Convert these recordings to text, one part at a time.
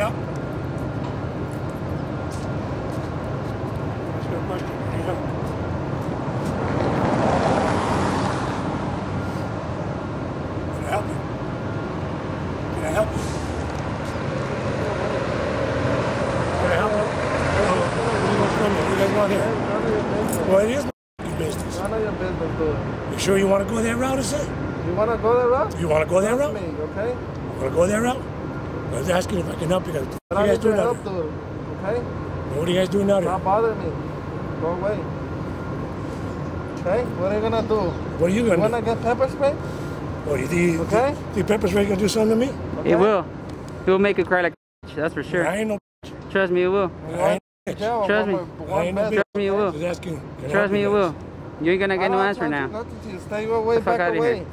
Ask you a question. Can? Can I help you? Can I help you? Can I help you? Oh, what's going on? What do you guys want here? None of your business. Well, it is my business. None of your business, dude. You sure you want to go that route, or say? You want to go that route? You want to go that route? me, okay? Want to go that route? I was asking if I can help you guys. What are you guys doing out help, here? Okay? What are you guys doing out Stop here? bothering me. Go away. Okay? What are you gonna do? What are you You gonna you wanna do? get pepper spray? What, you think, Okay. think Pepper Spray gonna do something to me? Okay? It will. It will make you cry like a that's for sure. I ain't no Trust me, it will. I ain't no bitch. Trust me. more- I ain't no best- bitch. Trust me, it will. Asking. can I help Trust me, you it will. You ain't gonna get no answer now. Nothing to you. Stay your way the fuck back outta away.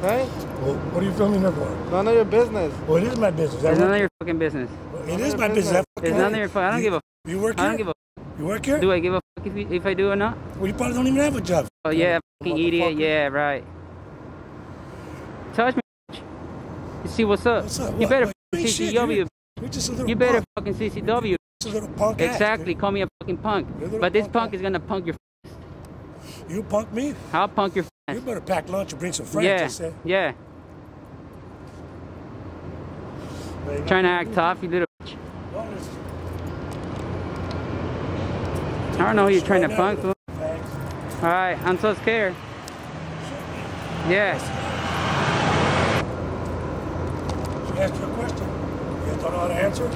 Here. Okay? Well, what are you filming there for? None of your business. Well, it is my business. I It's none of your fucking business. it is your my business. I business. It's none work of your fuck. I don't You- give a. You work I don't give a. You work here? Do I give a fuck if, you, if I do or not? Well, you probably don't even have a job. Oh yeah, fucking idiot. Yeah, right. Touch me. bitch. You see what's up? What's up? You What? better What? You shit, CCW. You're, you're just a little You better punk. fucking CCW. Just a little punk Exactly. dude. Call me a fucking punk. A little But this punk punk ass. is gonna punk your. You punk me? I'll punk your. You better pack lunch and bring some friends. I Yeah. said. Yeah. Go. Trying to act tough, you little. bitch. I don't know who you're trying to punk. down, All right, I'm so scared. Yeah. She asked you a question. You don't know how to answer?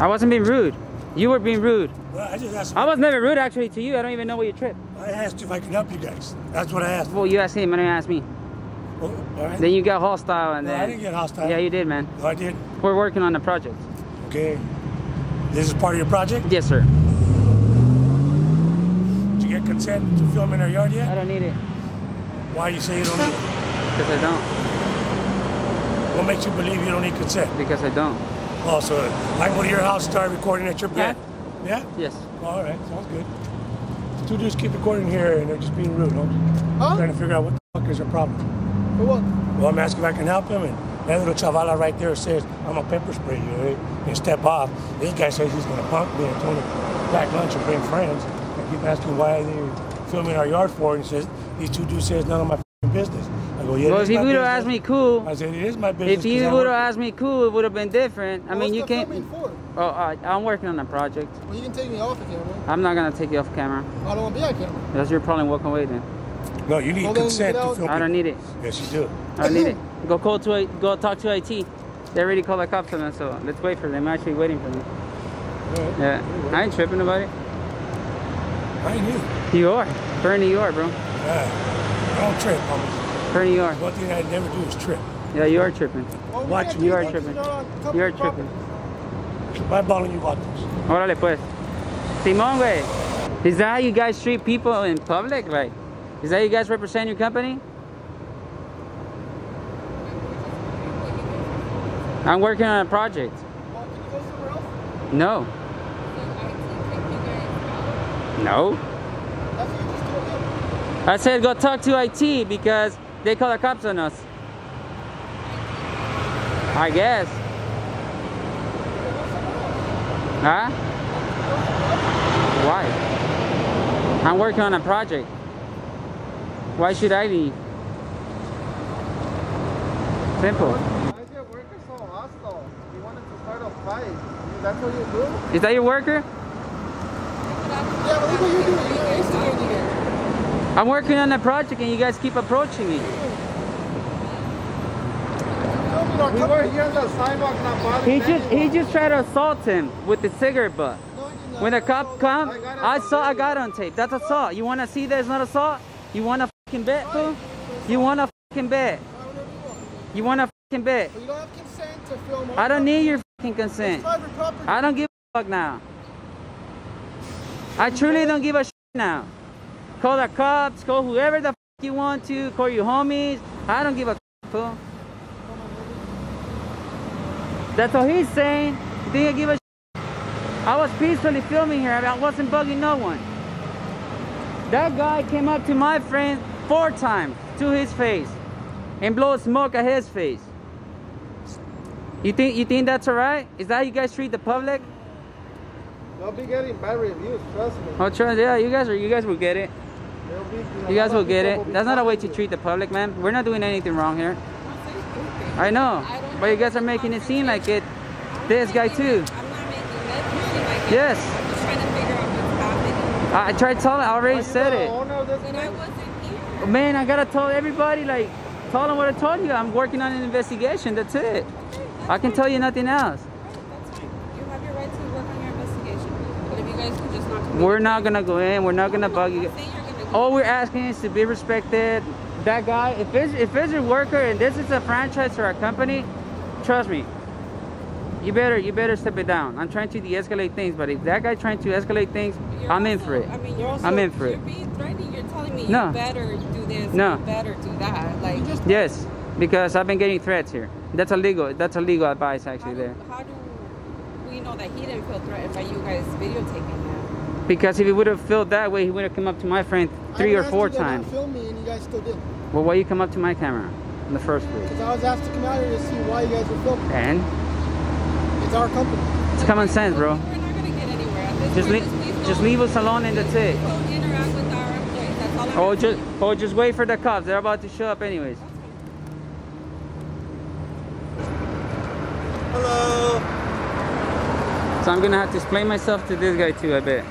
I wasn't being rude. You were being rude. Well, I. I was never rude actually to you. I don't even know where you tripped. I asked you if I can help you guys. That's what I asked. Well, you asked him, and I asked me. Oh, all right. Then you got hostile, and No, then I didn't get hostile. yeah, you did, man. No, I did. We're working on the project. Okay. This is part of your project? Yes, sir. Did you get consent to film in our yard yet? I don't need it Why you say you don't need it? because I don't. What makes you believe you don't need consent? Because I don't. Oh, so I go to your house start recording at your plant? Yeah? Yes. All right, sounds good. Two dudes keep recording here and they're just being rude. I'm Huh? trying to figure out what the fuck is their problem. For what? Well, I'm asking if I can help him, and that little chavala right there says, I'm a pepper spray you, eh? and step off. This guy says he's gonna punk me and told me pack lunch and bring friends. I keep asking why they're filming our yard for, and he says, these two dudes say it's none of my business. I go, yeah, well, it if is you my would have asked me cool, I said, it is my business. if you 'cause I would have asked me cool, it would have been different. I mean, you the can't. for? Oh, I, I'm working on a project. Well, you can take me off the camera. I'm not gonna take you off camera. I don't want to be on camera. That's your problem. Walk away then. No, you need Well, consent get to film. I don't need it. Yes, you do. I don't need it. Go call to I- go talk to IT. They already called the cops on us, so let's wait for them. I'm actually waiting for them. Yeah, I ain't tripping about it. I knew. You You are. Bernie, you are, bro. Yeah. I don't trip. homie. Bernie, you are. One thing I never do is trip. Yeah, you are tripping. Well, Watch me. You are tripping. you're on company You are property. tripping. By balling you got. Órale, pues. Simón, güey. Is that how you guys treat people in public? Like, is that how you guys represent your company? I'm working on a project. No. No. I said go talk to IT because they call the cops on us. I guess. Huh? Why? I'm working on a project. Why should I leave? Simple. Why is your worker so hostile? He wanted to start a fight. That's what you do? Is that your worker? Yeah, what doing. You're instigating it. I'm working on a project and you guys keep approaching me. We were here on the sidewalk not bothering He just he just tried to assault him with the cigarette butt. No, you did not. When the cop come, I saw I got on tape. That's assault. You wanna see there's not assault? You wanna fucking bet, fool? You wanna fucking bet? Why would I do that? You wanna fucking bet? You don't have consent to film. I don't need your fucking consent. I don't give a fuck now. I truly don't give a shit now. Call the cops, call whoever the fuck you want to, call your homies. I don't give a fuck, fool. That's what he's saying. You think I give a shit? I was peacefully filming here. I wasn't bugging no one. That guy came up to my friend four times to his face and blow smoke at his face. You think you think that's alright? Is that how you guys treat the public? They'll be getting bad reviews, trust me. Oh, trust, yeah, you guys are, you guys will get it. Be, You guys will get people will it. That's not a way to treat the public, man. We're not doing anything wrong here. I'm not saying stupid. I know, I don't but you guys are making it seem like it. I'm This not guy making too. it- I'm not making that seem like it. Yes. I'm trying to figure out what's happening. I, I tried telling. I already said it. owner of this And I place? wasn't here. Man, I gotta tell everybody. Like, tell them what I told you. I'm working on an investigation. That's it. I can tell you nothing else. That's fine. You have your right to work on your investigation. But if you guys could just not come We're not gonna go in. We're not gonna bug you. I'm saying you're gonna do All we're asking is to be respected. That guy, if it's if it's a worker and this is a franchise for our company, trust me. You better you better step it down. I'm trying to de-escalate things, but if that guy trying to escalate things, You're I'm in for it. I mean, you're also, I'm in for you're it. being threatening. You're telling me No. you better do this. No. You better do that. Like, Yes, because I've been getting threats here. That's illegal. That's illegal advice how actually do, there. how do we know that he didn't feel threatened by you guys videotaping him? Because if he would have felt that way, he would have come up to my friend three or four times. Film me and you guys still did. Well, why you come up to my camera in the first place? Because I was asked to come out here to see why you guys were filming. And It's our company. it's common sense, bro. We're not gonna get anywhere. At this Just point, leave, just leave us alone and that's it. please Don't interact with our employees. That's all I'm Or asking. just, or just wait for the cops. They're about to show up anyways. Hello. So I'm gonna have to explain myself to this guy too. I bet.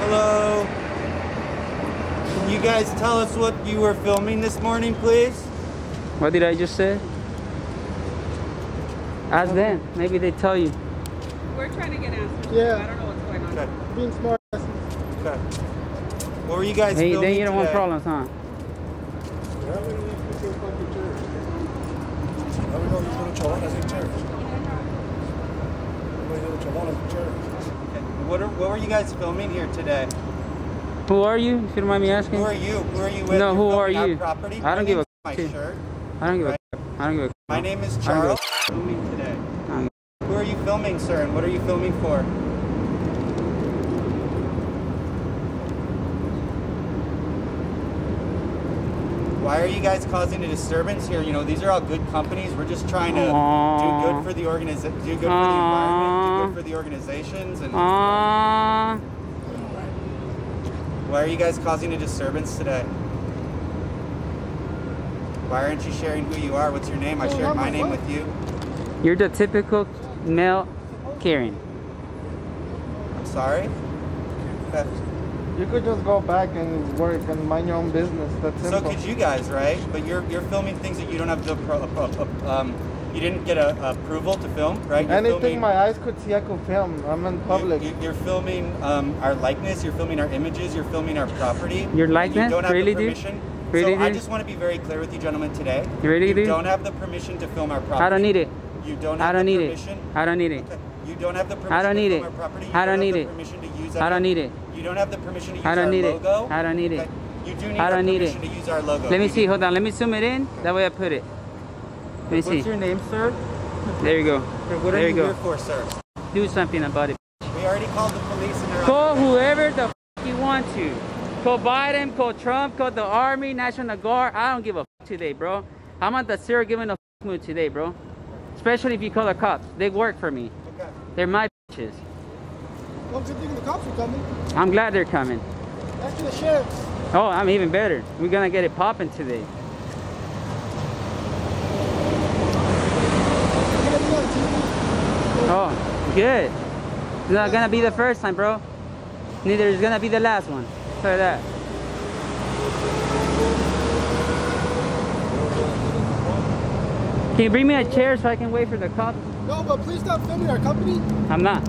Hello. Can you guys tell us what you were filming this morning, please? What did I just say? Ask them. Maybe they tell you. We're trying to get answers. Yeah. I don't know what's going on. Okay. Being smart. Okay. What were you guys Hey, filming then you don't want problems, huh? Now we know these little chavalas ain't terrorists. We know Little chavalas are terrorists. Okay. What, are, what were you guys filming here today? Who are you? If you don't mind me asking. Who are you? Who are you with? No, who are you? Property? I don't give a My shirt. I don't give a. I don't give a. My name is I don't give a- Charles. Filming today. Who are you filming, sir? And what are you filming for? Why are you guys causing a disturbance here? You know, these are all good companies. We're just trying to Aw. do good for the organiza- do good for the environment, do good for the organizations, and Ah. Why are you guys causing a disturbance today? Why aren't you sharing who you are? What's your name? I shared my my name with you. You're the typical male Karen. I'm sorry. Okay. You could just go back and work and mind your own business. That's simple. So could you guys, right? But you're you're filming things that you don't have the pro, pro, pro- um, you didn't get a, approval to film, right? You're Anything filming, my eyes could see, I could film. I'm in public. You, are filming um, our likeness. You're filming our images. You're filming our property. Your likeness? You don't have Really, the dude? Really, so I just want to be very clear with you, gentlemen, today. You really, do? You dude? don't have the permission to film our property. I don't need it. You don't I don't the need it. I don't need it. Okay. You don't have the permission I don't to need film it. our property. You I don't have need the it. Permission to use I don't need it. You don't have the permission to use I don't our need it. logo. I don't need it. You do need I don't need it. permission to use our logo. Let me see. Hold on. Let me zoom it in. That way I put it. Let me see. What's your name, sir? There you go. What are There you go. for, sir? Do something about it. We already called the police Call whoever the f- you want to. Call Biden, call Trump, call the Army, National Guard. I don't give a f- today, bro. I'm at the zero giving a f- mood today, bro. Especially if you call the cops. They work for me. Okay. They're my bitches. Well, good thing the cops are coming. I'm glad they're coming. After the sheriffs. Oh, I'm even better. We're gonna get it popping today. You're gonna be on TV. Oh, good. It's not gonna be the first time, bro. Neither is gonna be the last one. You that. Can you bring me a chair so I can wait for the cops? No, but please stop filming our company. I'm not.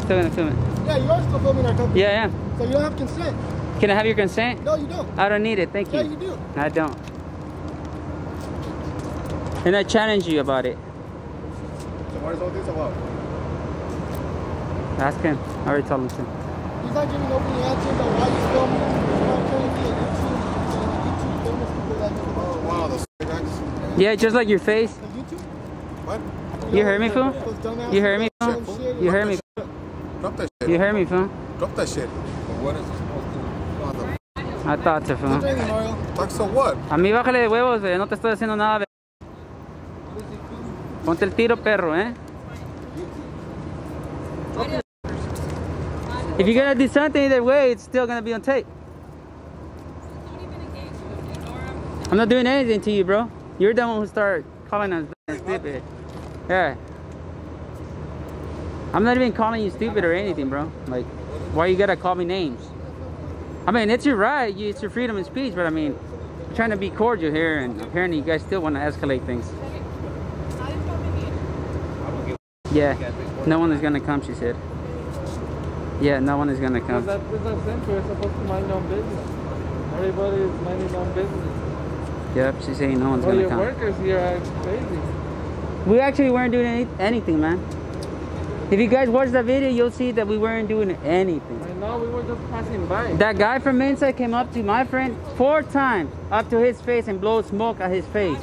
Still gonna film it. Yeah, you are still filming our company. Yeah, I am. So you don't have consent. Can I have your consent? No, you don't. I don't need it. Thank you. Yeah, you do. I don't. And I challenge you about it. So what is all this about? Ask him. I already told him to. He's not giving open answers on why he's filming. He's not trying to be a YouTube, famous people that make a oh, Wow, those. Yeah, just like your face. money. YouTube? What? You heard me, fool? You heard me, fool? You and- heard me. Drop that shit. You heard me, fool? Drop that shit. What is it supposed to do? I thought so, Don't fool. do anything, Mario. Fuck, so what? A mí bájale de huevos, ve. No te estoy haciendo nada, ve. Ponte el tiro, perro, eh? If you're gonna do something either way, it's still gonna be on tape. I'm not doing anything to you, bro. You're the one who started calling us stupid. Yeah. I'm not even calling you stupid or anything, bro. Like, why you gotta call me names? I mean, it's your right. It's your freedom of speech, but I mean, I'm trying to be cordial here, and apparently you guys still want to escalate things. Yeah, no one is gonna come, she said. Yeah, no one is gonna come. Because That business center is supposed to mind their own business. Everybody is minding their own business. Yep, she's saying no one's All gonna your come. workers here are crazy. We actually weren't doing any, anything, man. If you guys watch the video, you'll see that we weren't doing anything. I know we were just passing by. That guy from Mensa came up to my friend four times up to his face and blow smoke at his face.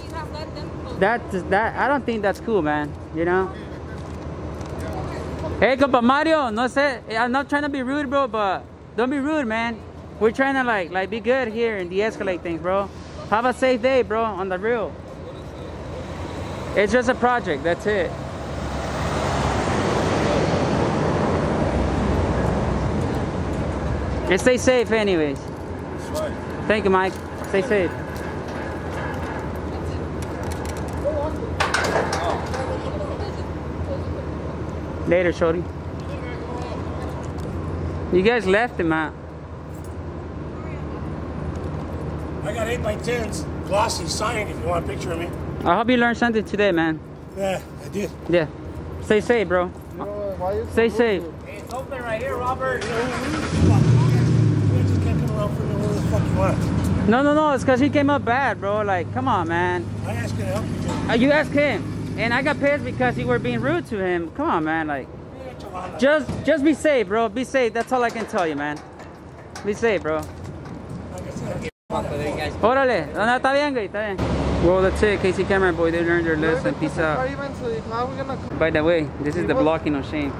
That that I don't think that's cool, man. You know. Hey, compa Mario, no sé. Eh, I'm not trying to be rude, bro, but don't be rude, man. We're trying to like like be good here and de-escalate things, bro. Have a safe day, bro. On the real. It's just a project. That's it. And stay safe, anyways. Thank you, Mike. Stay safe. Later, Shorty. You guys left him out. I got 8 by 10s glossy signed if you want a picture of me. I hope you learned something today, man. Yeah, I did. Yeah. Stay safe, bro. You know, why you Stay rude? safe. It's open right here, Robert. You just can't come around for me where the fuck you want. No, no, no. It's because he came up bad, bro. Like, come on, man. I asked you to help you, Joe. Uh, you asked him. And I got pissed because you were being rude to him. Come on, man. Like, just just be safe, bro. Be safe. That's all I can tell you, man. Be safe, bro. Órale. No, está bien, güey. Está bien. Well, that's it. KC CameraBoy. They learned their lesson. Peace out. even so, how are we gonna By the way, this is the blocking of shame.